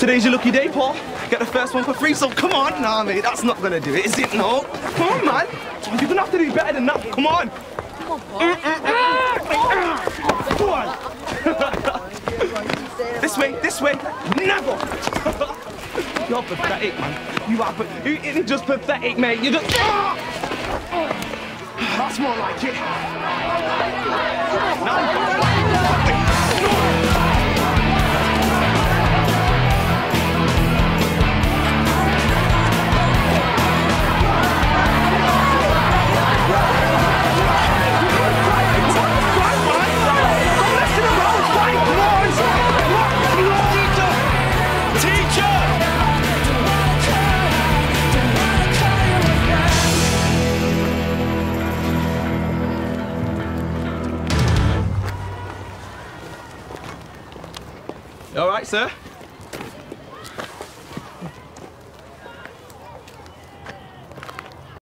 Today's your lucky day, Paul. Get the first one for free, so come on. Nah, mate, that's not gonna do it, is it? No. Come on, man. You're gonna have to do better than that. Come on. Come on, this way, this way. Never. You're pathetic, man. You are, but you ain't just pathetic, mate. You're just. That's more like it. All right, sir.